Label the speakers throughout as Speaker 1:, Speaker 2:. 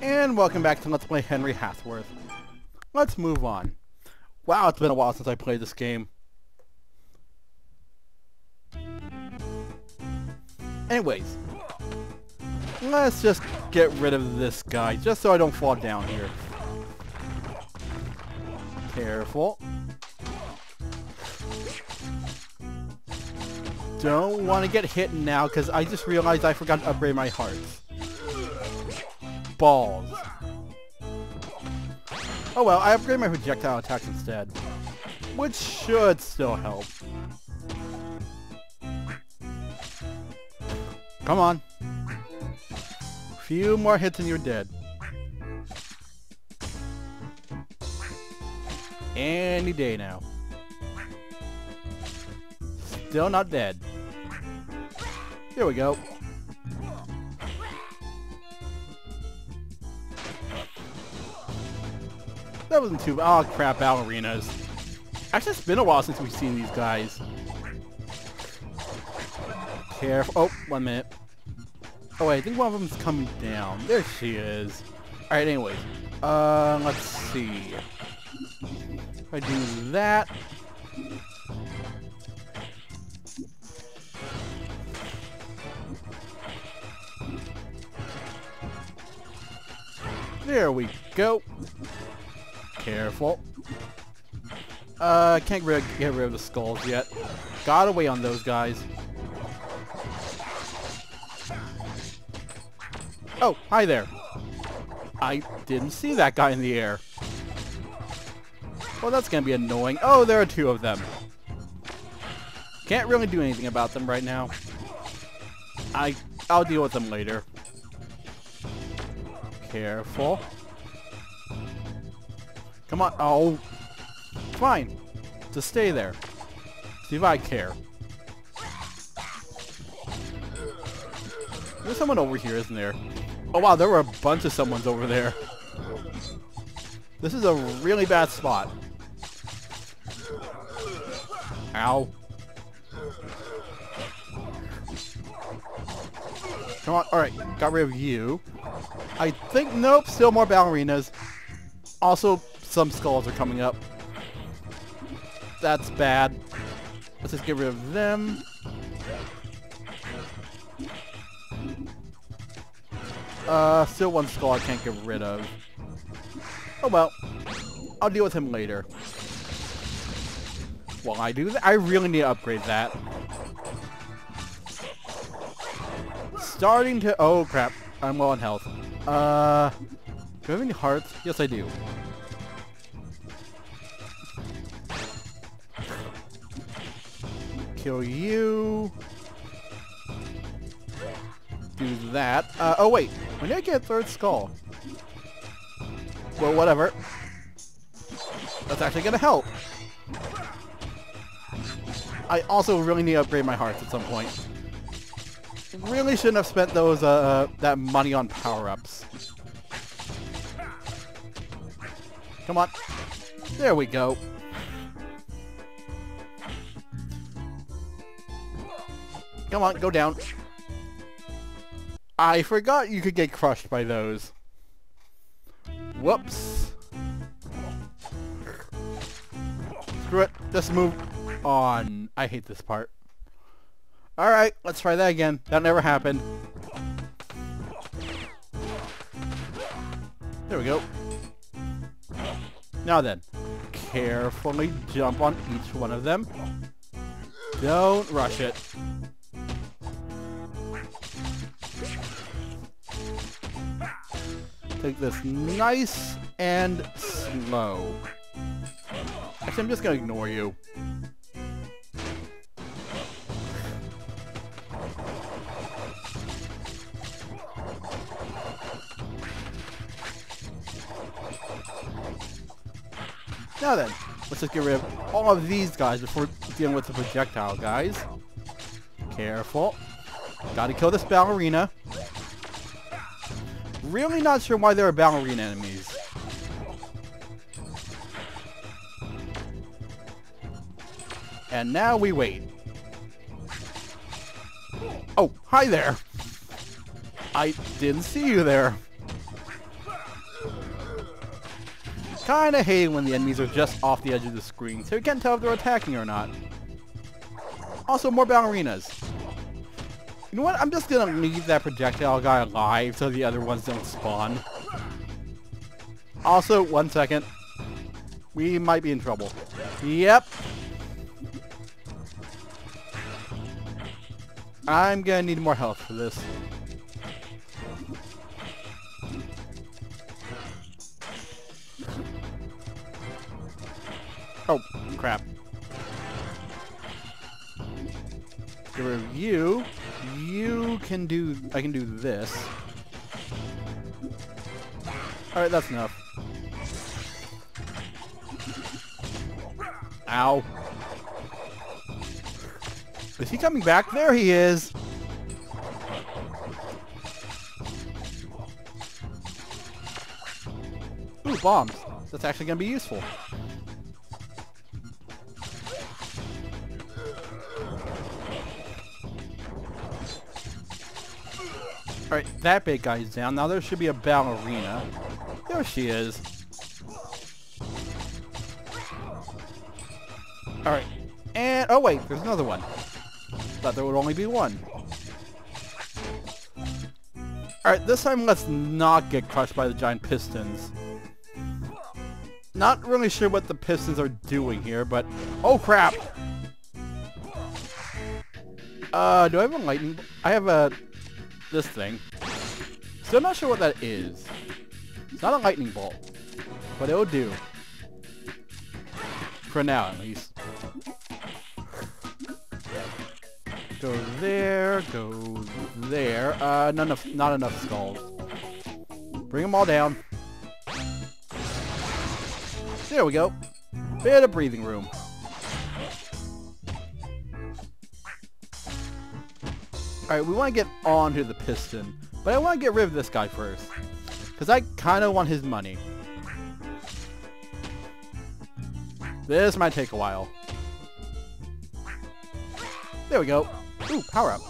Speaker 1: And welcome back to Let's Play Henry Hatsworth. Let's move on. Wow, it's been a while since I played this game. Anyways, let's just get rid of this guy, just so I don't fall down here. Careful. Don't want to get hit now, because I just realized I forgot to upgrade my hearts. Balls. Oh well, I upgrade my projectile attacks instead. Which should still help. Come on. Few more hits and you're dead. Any day now. Still not dead. Here we go. That wasn't too Oh crap, ballerinas. Actually, it's been a while since we've seen these guys. Careful. Oh, one minute. Oh wait, I think one of them's coming down. There she is. Alright, anyways. Uh, let's see. If I do that... There we go. Careful. Uh, can't get rid of the skulls yet. Got away on those guys. Oh, hi there. I didn't see that guy in the air. Well, that's gonna be annoying. Oh, there are two of them. Can't really do anything about them right now. I, I'll deal with them later. Careful. Come on. Oh. Fine. Just stay there. See if I care. There's someone over here, isn't there? Oh wow, there were a bunch of someone's over there. This is a really bad spot. Ow. Come on, alright, got rid of you. I think, nope, still more ballerinas. Also, some skulls are coming up. That's bad. Let's just get rid of them. Uh, still one skull I can't get rid of. Oh well. I'll deal with him later. While I do that, I really need to upgrade that. Starting to... Oh, crap. I'm low on health. Uh... Do I have any hearts? Yes, I do. Kill you. Do that. Uh, oh, wait. When did I get third skull? Well, whatever. That's actually to help. I also really need to upgrade my hearts at some point. Really shouldn't have spent those uh, uh that money on power-ups. Come on. There we go. Come on, go down. I forgot you could get crushed by those. Whoops. Screw it. Just move on. I hate this part. Alright, let's try that again. That never happened. There we go. Now then, carefully jump on each one of them. Don't rush it. Take this nice and slow. Actually, I'm just gonna ignore you. Now then, let's just get rid of all of these guys before dealing with the projectile guys. Careful. Gotta kill this ballerina. Really not sure why there are ballerina enemies. And now we wait. Oh, hi there. I didn't see you there. Kinda hate when the enemies are just off the edge of the screen, so you can't tell if they're attacking or not. Also, more ballerinas. Know what? I'm just gonna leave that projectile guy alive so the other ones don't spawn. Also, one second. We might be in trouble. Yep. I'm gonna need more health for this. Oh, crap. Rid of you. You can do... I can do this. Alright, that's enough. Ow. Is he coming back? There he is! Ooh, bombs. That's actually going to be useful. Alright, that big guy's down. Now there should be a ballerina. There she is. Alright. And, oh wait, there's another one. Thought there would only be one. Alright, this time let's not get crushed by the giant pistons. Not really sure what the pistons are doing here, but... Oh crap! Uh, do I have a lightning... I have a this thing. Still not sure what that is. It's not a lightning bolt, but it'll do. For now, at least. Go there, go there. Uh, not enough, not enough skulls. Bring them all down. There we go. Bit of breathing room. Alright, we want to get onto the piston. But I want to get rid of this guy first. Because I kind of want his money. This might take a while. There we go. Ooh, power up.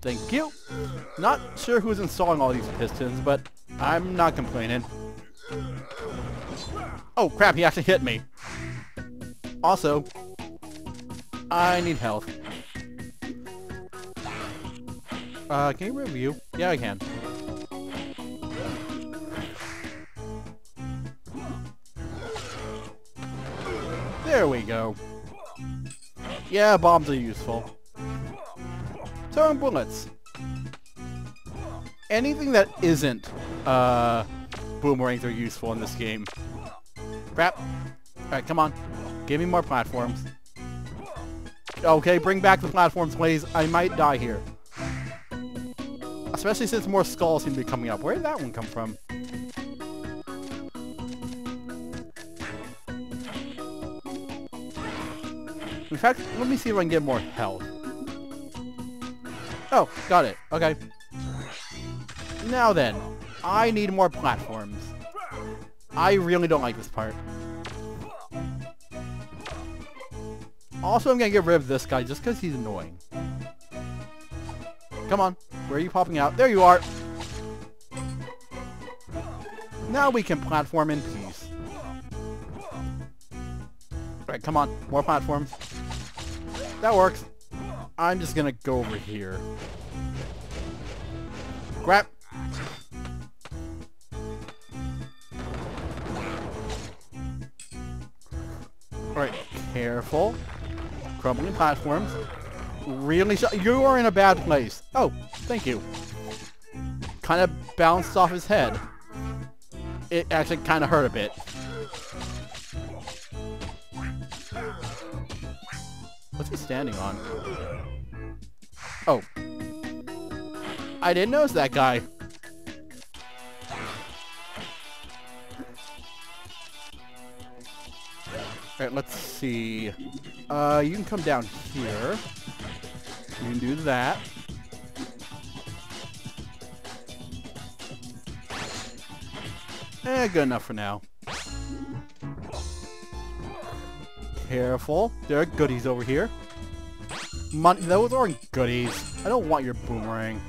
Speaker 1: Thank you. Not sure who's installing all these pistons, but I'm not complaining. Oh crap, he actually hit me. Also, I need health. Uh, can you review? Yeah, I can. There we go. Yeah, bombs are useful. Throwing bullets. Anything that isn't, uh, boomerangs are useful in this game. Crap. Alright, come on. Give me more platforms. Okay, bring back the platforms, please. I might die here. Especially since more skulls seem to be coming up. Where did that one come from? In fact, let me see if I can get more health. Oh, got it. Okay. Now then, I need more platforms. I really don't like this part. Also, I'm gonna get rid of this guy just because he's annoying. Come on. Where are you popping out? There you are! Now we can platform in peace. Alright, come on. More platforms. That works. I'm just gonna go over here. Grab! Alright, careful. Crumbling platforms. Really? You are in a bad place. Oh, thank you. Kind of bounced off his head. It actually kind of hurt a bit. What's he standing on? Oh. I didn't notice that guy. Alright, let's see. Uh, you can come down here. You can do that. Eh, good enough for now. Careful. There are goodies over here. Money. Those aren't goodies. I don't want your boomerang.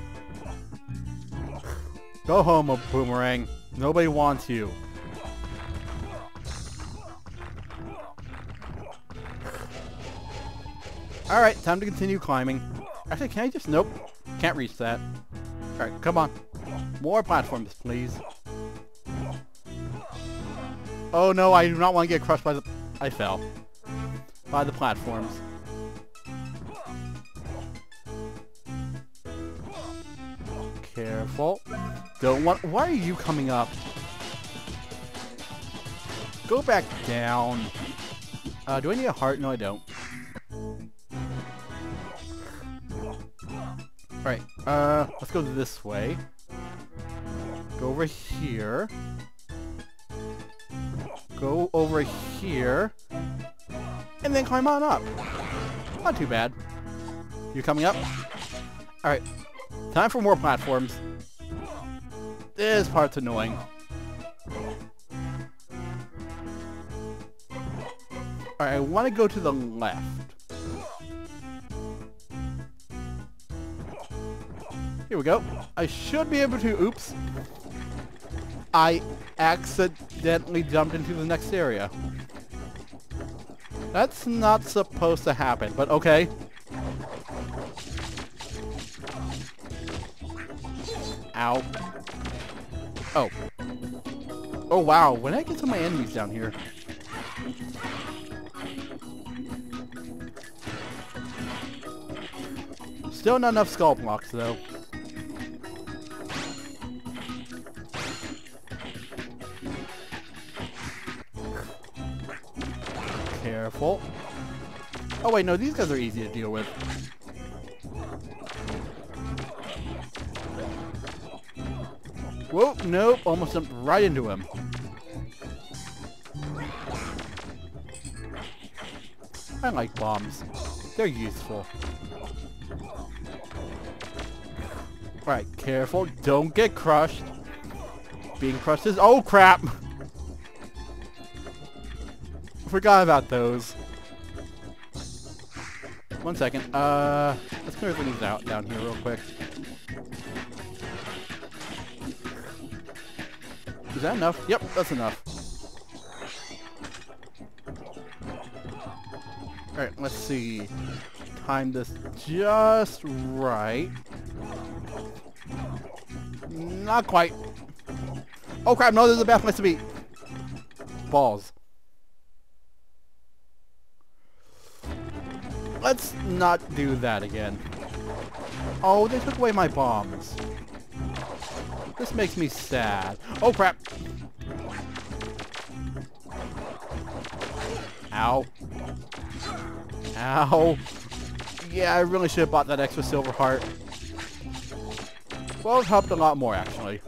Speaker 1: Go home, a boomerang. Nobody wants you. Alright, time to continue climbing. Actually, can I just... Nope. Can't reach that. Alright, come on. More platforms, please. Oh no, I do not want to get crushed by the... I fell. By the platforms. Careful. Don't want... Why are you coming up? Go back down. Uh, do I need a heart? No, I don't. Right, uh, let's go this way. Go over here. Go over here. And then climb on up. Not too bad. You coming up? Alright. Time for more platforms. This part's annoying. Alright, I want to go to the left. Here we go. I should be able to... Oops. I accidentally jumped into the next area. That's not supposed to happen, but okay. Ow. Oh. Oh wow, when I get to my enemies down here. Still not enough skull blocks though. Oh wait, no, these guys are easy to deal with. Whoa, nope, almost jumped right into him. I like bombs. They're useful. Alright, careful. Don't get crushed. Being crushed is- Oh, crap! Forgot about those. One second. Uh, let's clear things out down here real quick. Is that enough? Yep, that's enough. Alright, let's see. Time this just right. Not quite. Oh crap, no, there's a bad place to be. Balls. Not do that again. Oh, they took away my bombs. This makes me sad. Oh, crap. Ow. Ow. Yeah, I really should have bought that extra silver heart. Well, it helped a lot more, actually.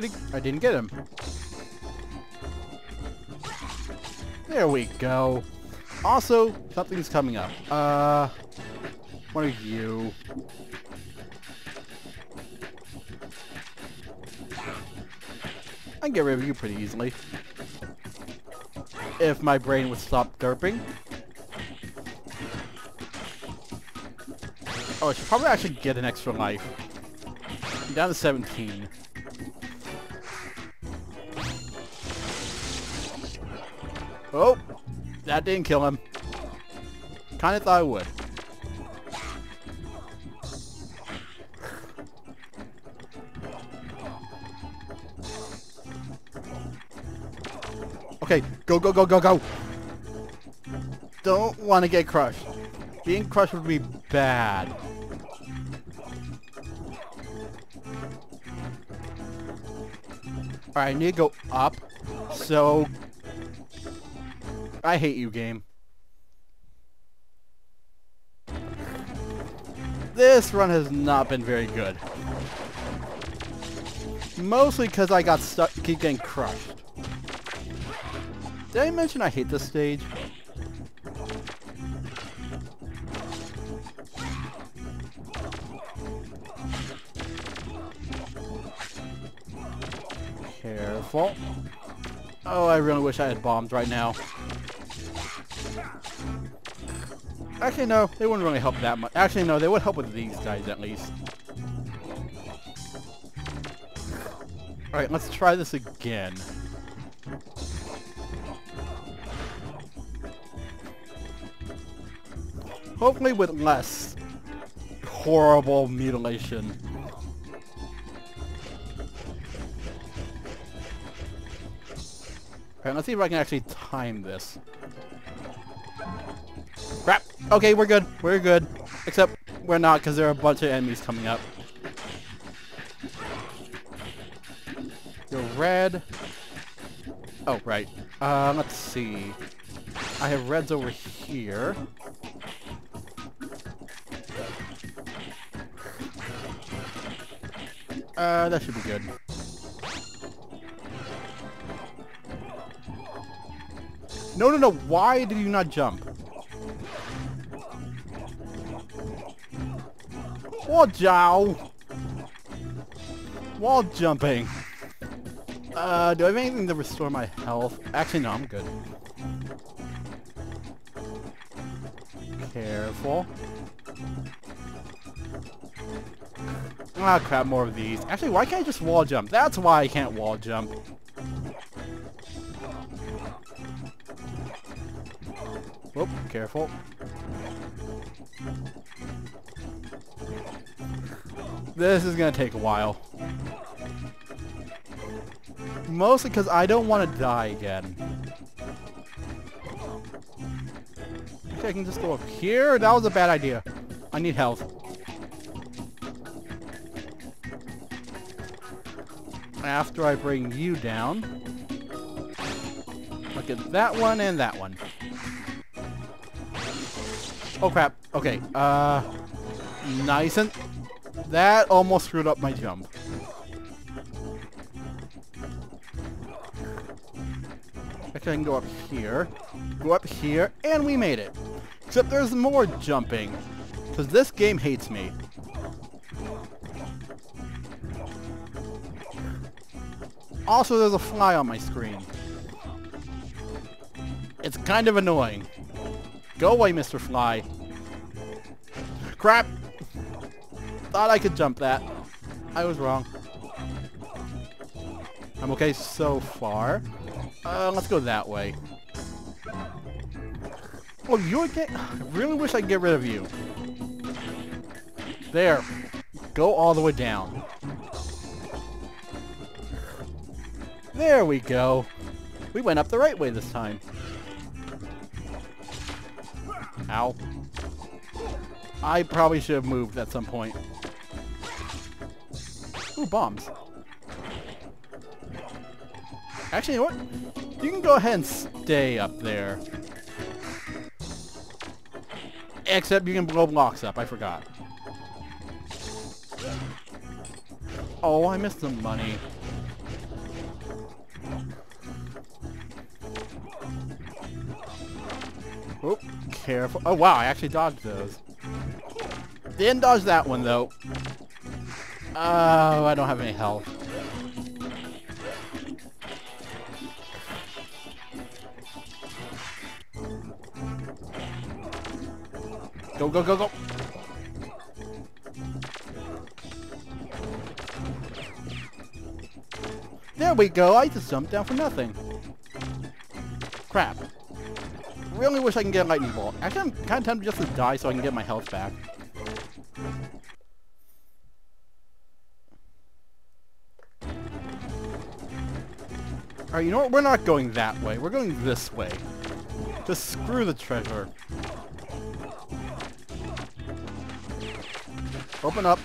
Speaker 1: Did? I didn't get him. There we go. Also, something's coming up. Uh, what are you? I can get rid of you pretty easily. If my brain would stop derping. Oh, I should probably actually get an extra life. I'm down to 17. That didn't kill him. Kinda thought it would. Okay, go, go, go, go, go! Don't want to get crushed. Being crushed would be bad. Alright, I need to go up. So... I hate you, game. This run has not been very good. Mostly because I got stuck, keep getting crushed. Did I mention I hate this stage? Careful. Oh, I really wish I had bombs right now. Actually, no, they wouldn't really help that much. Actually, no, they would help with these guys at least. Alright, let's try this again. Hopefully with less horrible mutilation. Alright, let's see if I can actually time this. Okay, we're good. We're good. Except we're not because there are a bunch of enemies coming up. You're red. Oh, right. Uh, let's see. I have reds over here. Uh, that should be good. No, no, no. Why did you not jump? Wall jow. Wall jumping. Uh, do I have anything to restore my health? Actually, no, I'm good. Careful. Ah, crap, more of these. Actually, why can't I just wall jump? That's why I can't wall jump. Whoop, careful. This is gonna take a while. Mostly because I don't want to die again. Okay, I can just go up here. That was a bad idea. I need health. After I bring you down. Look at that one and that one. Oh crap. Okay. Uh, nice and... That almost screwed up my jump. I can go up here, go up here, and we made it. Except there's more jumping. Because this game hates me. Also, there's a fly on my screen. It's kind of annoying. Go away, Mr. Fly. Crap! Thought I could jump that. I was wrong. I'm okay so far. Uh, let's go that way. Oh, you're. I really wish I could get rid of you. There. Go all the way down. There we go. We went up the right way this time. Ow. I probably should have moved at some point. Ooh, bombs. Actually, you know what? You can go ahead and stay up there. Except you can blow blocks up. I forgot. Oh, I missed some money. Oh, careful. Oh, wow, I actually dodged those. Didn't dodge that one, though. Oh, I don't have any health. Go, go, go, go! There we go, I just jumped down for nothing. Crap. Really wish I can get a lightning bolt. Actually, I'm kind of tempted just to die so I can get my health back. Alright, you know what? We're not going that way. We're going this way. Just screw the treasure. Open up.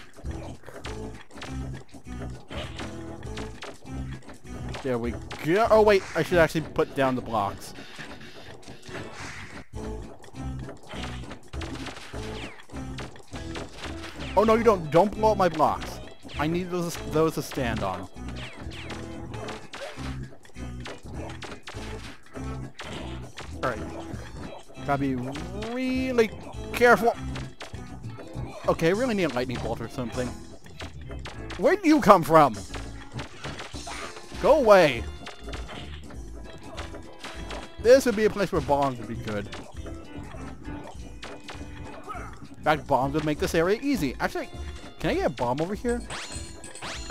Speaker 1: There we go. Oh, wait. I should actually put down the blocks. Oh, no, you don't. Don't blow up my blocks. I need those, those to stand on. Gotta be really careful. Okay, I really need a lightning bolt or something. Where did you come from? Go away! This would be a place where bombs would be good. In fact, bombs would make this area easy. Actually, can I get a bomb over here?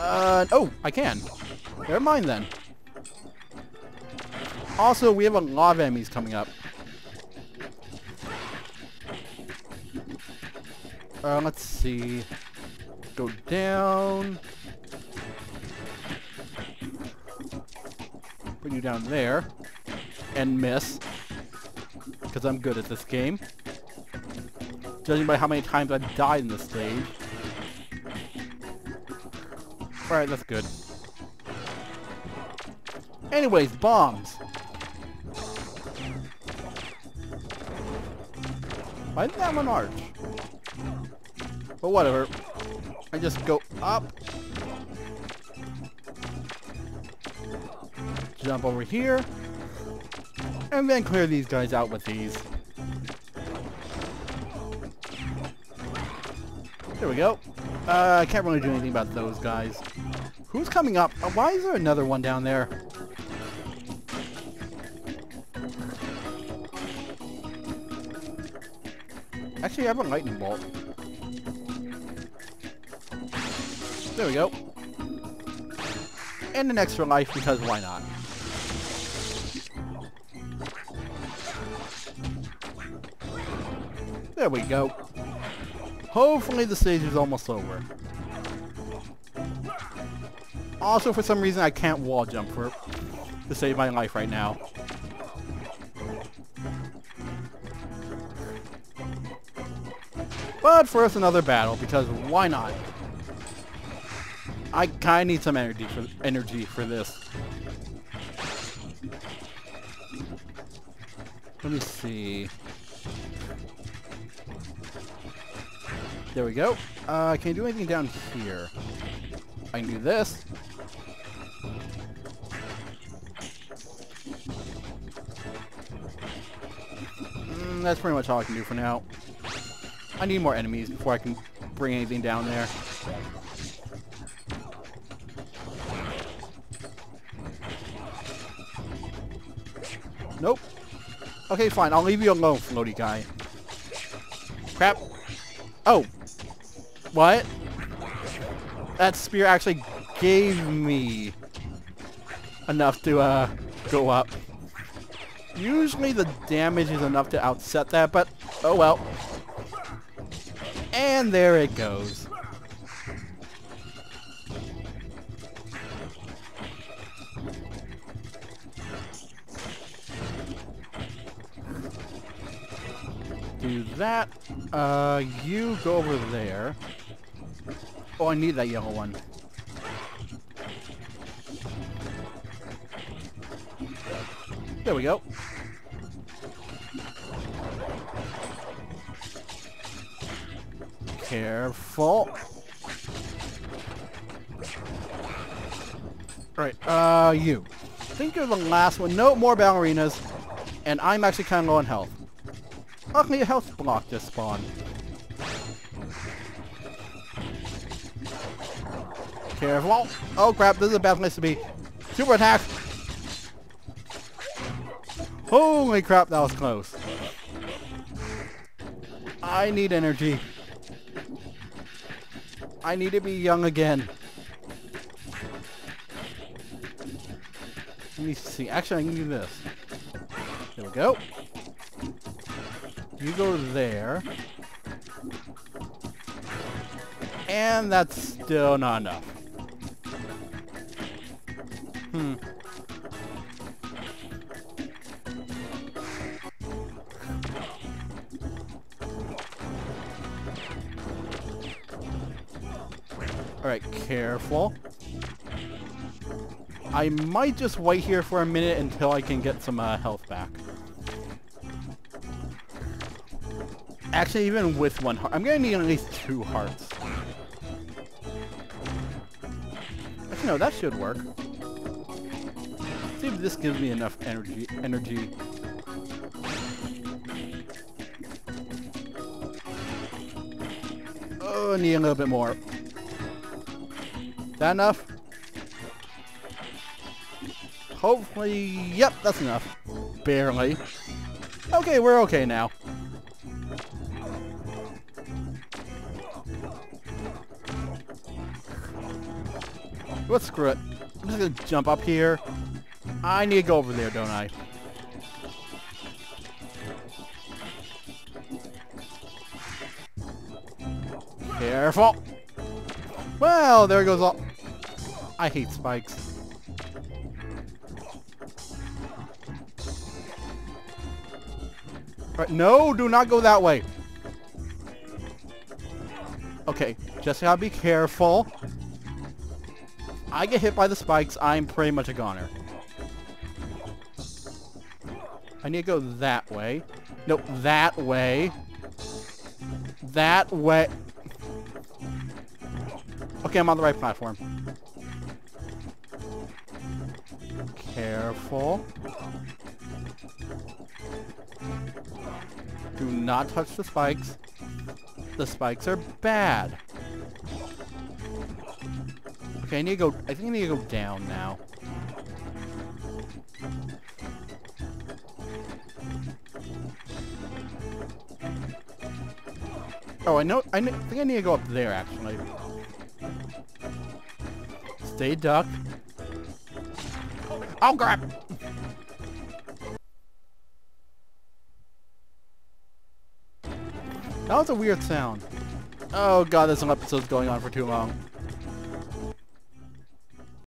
Speaker 1: Uh, oh, I can. Never mind then. Also, we have a lot of enemies coming up. Uh, let's see. Go down. Put you down there. And miss. Because I'm good at this game. Judging by how many times I've died in this stage. Alright, that's good. Anyways, bombs. Why didn't that one arch? But whatever. I just go up. Jump over here. And then clear these guys out with these. There we go. Uh, I can't really do anything about those guys. Who's coming up? Uh, why is there another one down there? Actually, I have a lightning bolt. There we go. And an extra life because why not? There we go. Hopefully the stage is almost over. Also, for some reason, I can't wall jump for to save my life right now. But first, another battle, because why not? I kind of need some energy for energy for this. Let me see. There we go. Uh, can I do anything down here? I can do this. Mm, that's pretty much all I can do for now. I need more enemies before I can bring anything down there. Nope. Okay, fine. I'll leave you alone, floaty guy. Crap. Oh. What? That spear actually gave me enough to uh, go up. Usually the damage is enough to outset that, but oh well. And there it goes. That. Uh, you go over there. Oh, I need that yellow one. There we go. Careful. Alright, uh, you. I think you're the last one. No more ballerinas. And I'm actually kind of low on health. Luckily, a health block just spawned. Careful. Oh crap, this is a bad place to be. Super attack! Holy crap, that was close. I need energy. I need to be young again. Let me see. Actually, I can do this. There we go. You go there. And that's still not enough. Hmm. Alright, careful. I might just wait here for a minute until I can get some uh, health Actually, even with one heart, I'm gonna need at least two hearts. Actually, no, that should work. See if this gives me enough energy. Energy. Oh, I need a little bit more. That enough? Hopefully, yep, that's enough. Barely. Okay, we're okay now. Let's screw it. I'm just gonna jump up here. I need to go over there, don't I? Careful! Well, there goes all... I hate spikes. Right, no, do not go that way. Okay, just gotta be careful. I get hit by the spikes, I'm pretty much a goner. I need to go that way. Nope, that way. That way. Okay, I'm on the right platform. Careful. Do not touch the spikes. The spikes are bad. Okay, I need to go... I think I need to go down now. Oh, I know... I, think I need to go up there, actually. Stay duck. Oh, crap! That was a weird sound. Oh god, this episode's going on for too long.